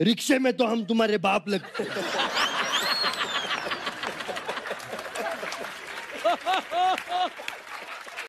रिक्शे में तो हम तुम्हारे बाप लगते